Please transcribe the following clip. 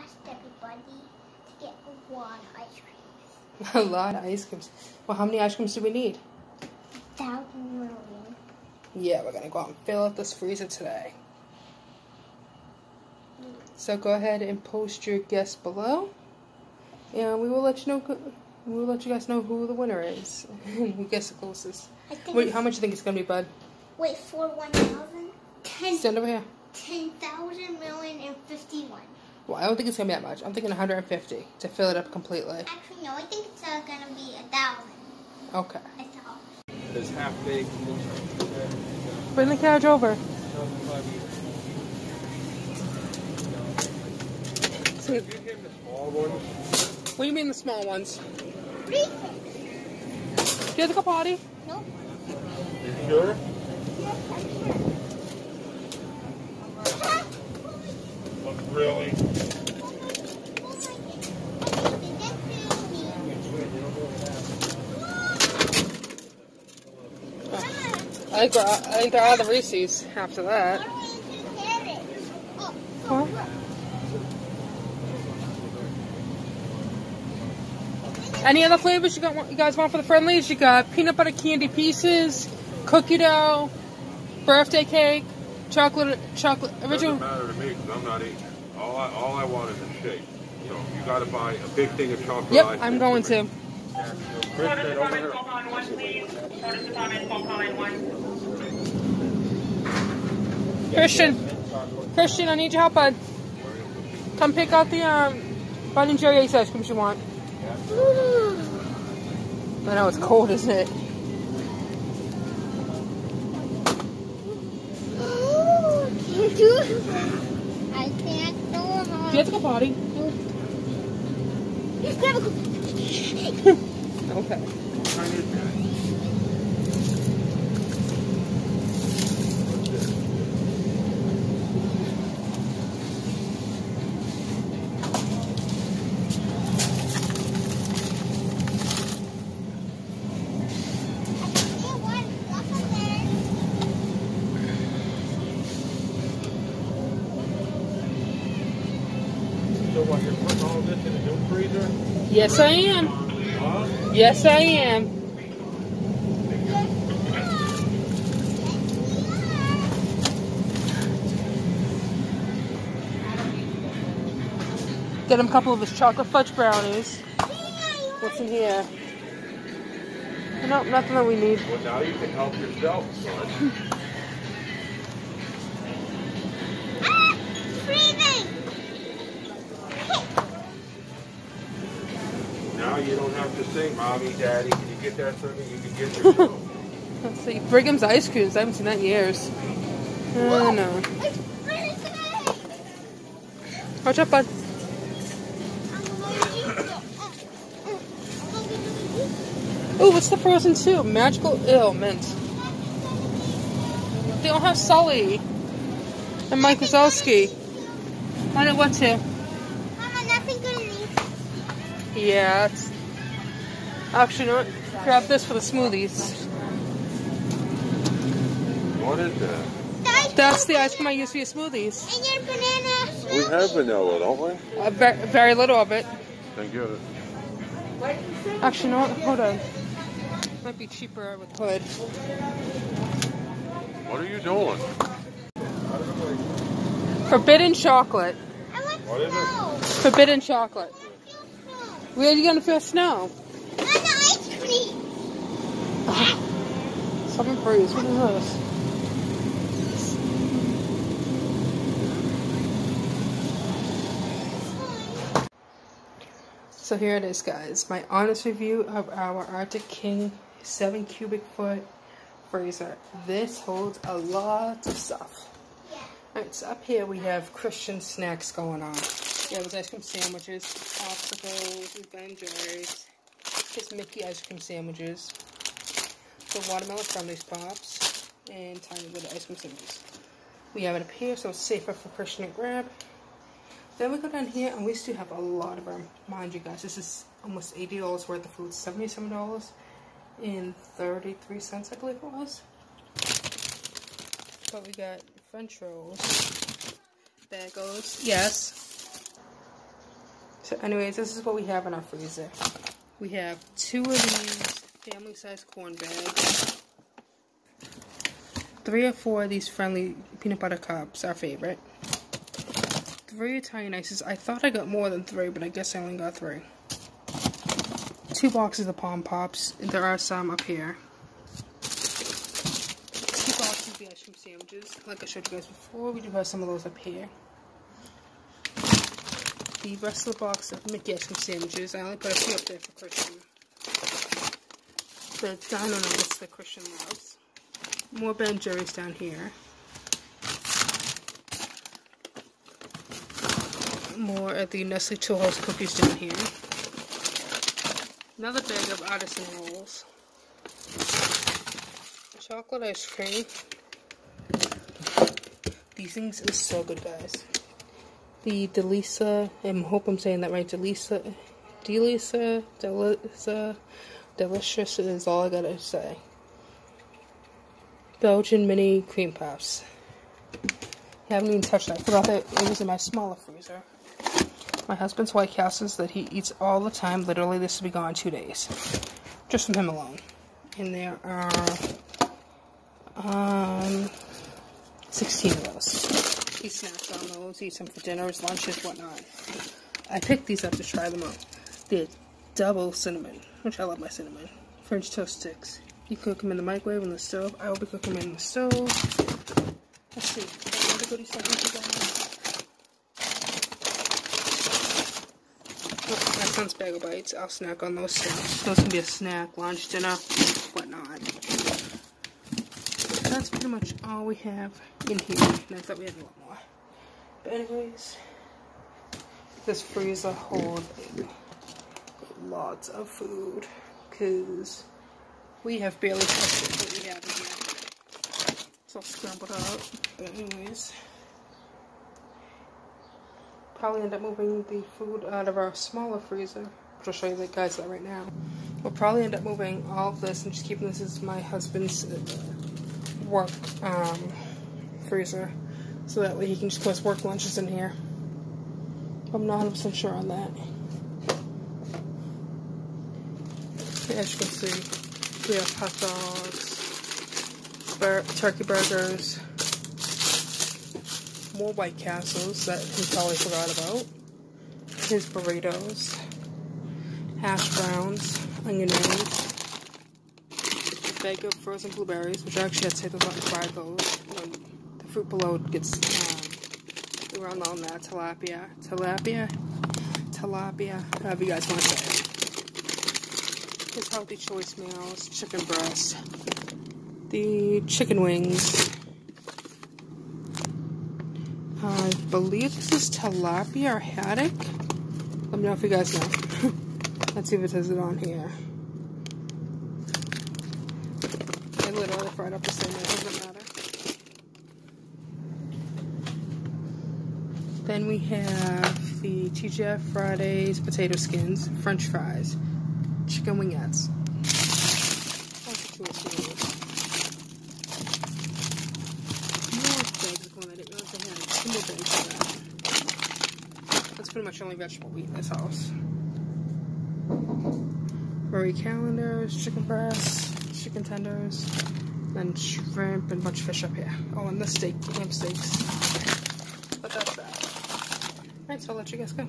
cost everybody to get a lot of ice creams? A lot of ice creams. Well, how many ice creams do we need? Thousand million. Yeah, we're gonna go out and fill up this freezer today. So go ahead and post your guess below, and we will let you know. We will let you guys know who the winner is. who gets the closest? Wait, how much do you think it's gonna be, Bud? Wait, for 1,000? 10 Stand over here. 10,000 million and 51. Well, I don't think it's gonna be that much. I'm thinking 150 to fill it up completely. Actually, no, I think it's uh, gonna be a thousand. Okay. I thought. It's half baked. Bring the carriage over. So, Give him the small one. what do you mean the small ones? Three Do you have to go potty? Nope. You sure? Really? I think, we're, I think they're all the Reese's after that. Huh? Any other flavors you got? You guys want for the Friendly's? You got peanut butter candy pieces, cookie dough, birthday cake, chocolate, chocolate original. Doesn't matter to me because I'm not eating. All I, all I want is a shake. So you got to buy a big thing of chocolate Yep, ice I'm going to. Chris Soda said department, call line one, please. Soda department, call line one. Christian, Christian, I need your help, bud. Come pick out the um, Ben and Jerry ice creams you want. I know it's cold, isn't it? I can't go Do you have to go potty? Grab a Okay. So what, you're putting all this in a new freezer? Yes, I am. Yes, I am. Get him a couple of his chocolate fudge brownies. What's in here? Nope, nothing that we need. Well, now you can help yourself, son. Don't have to say, Mommy, Daddy, can you get that for me? You can get it yourself. Let's see. Brigham's ice creams. I haven't seen that in years. Oh, no. Watch out, bud. Ooh, what's the frozen two? Magical Ill Mint. They don't have Sully and Mike Wazowski. I know what to. Mama, nothing good in these. Yeah, it's. Actually, you know what? Grab this for the smoothies. What is that? The That's the ice cream I use for your smoothies. And your banana. We have vanilla, don't we? Uh, very, very little of it. Then get it. Actually, you know what? Hold on. Might be cheaper with Hood. What are you doing? Forbidden chocolate. I want What is it? snow. Forbidden chocolate. Feel snow. Where are you gonna feel snow? Ice cream. Southern. What is this? So here it is, guys. My honest review of our Arctic King 7 cubic foot freezer. This holds a lot of stuff. Yeah. Alright, so up here we have Christian snacks going on. Yeah, there's ice cream sandwiches, popsicles, and Ben Jerry's. His Mickey ice cream sandwiches. The watermelon Friendly's pops. And tiny little ice cream sandwiches. We have it up here so it's safer for Christian to grab. Then we go down here and we still have a lot of them. Mind you guys, this is almost $80 worth of food. $77 and 33 cents I believe it was. But we got French rolls. Bagels. Yes. So, anyways, this is what we have in our freezer. We have two of these family-sized corn bags, three or four of these friendly peanut butter cups, our favorite, three Italian ices. I thought I got more than three, but I guess I only got three. Two boxes of Pom Pops. There are some up here. Two boxes of the ice cream sandwiches. Like I showed you guys before, we do have some of those up here the rest of the box of Mickey sandwiches. I only put a few up there for Christian. The dino nuggets that Christian loves. More Ben Jerry's down here. More of the Nestle Toll House cookies down here. Another bag of artisan rolls. Chocolate ice cream. These things are so good, guys the Delisa, I hope I'm saying that right, Delisa, Delisa, Delisa, delicious is all I gotta say. Belgian mini cream puffs. I haven't even touched that. I forgot that it was in my smaller freezer. My husband's White Castles that he eats all the time. Literally, this will be gone two days. Just from him alone. And there are um, 16 of those. He snacks on those, eat them for dinners, lunches, whatnot. I picked these up to try them out. They're double cinnamon, which I love my cinnamon. French toast sticks. You cook them in the microwave in the stove. I will be cooking them in the stove. Let's see. Oh, my son's bagel bites. I'll snack on those too. Those can be a snack, lunch, dinner, that's pretty much all we have in here. And I thought we had a lot more. But anyways, this freezer holds lots of food because we have barely touched what we have in here. It's all scrambled up. But anyways, probably end up moving the food out of our smaller freezer. Which I'll show you the guys that right now. We'll probably end up moving all of this and just keeping this as my husband's uh, work um, freezer so that way he can just put his work lunches in here. I'm not 100% sure on that. As you can see, we have hot dogs, bur turkey burgers, more White Castles that he probably forgot about, his burritos, hash browns, onion rings, bag of frozen blueberries, which I actually had to take those buy those. the fruit below gets um, around on that tilapia, tilapia, tilapia, however you guys want to say it. His healthy choice meals, chicken breast, the chicken wings. I believe this is tilapia or haddock. Let me know if you guys know. Let's see if it says it on here. Literally fried up the same way, it doesn't matter. Then we have the TGI Fridays potato skins, french fries, chicken wingettes. That's pretty much the only vegetable we eat in this house. Marie Callender's, chicken breasts, chicken tenders, and shrimp and a bunch of fish up here. Oh, and the steak, ham steaks. But that's that. Alright, so I'll let you guys go.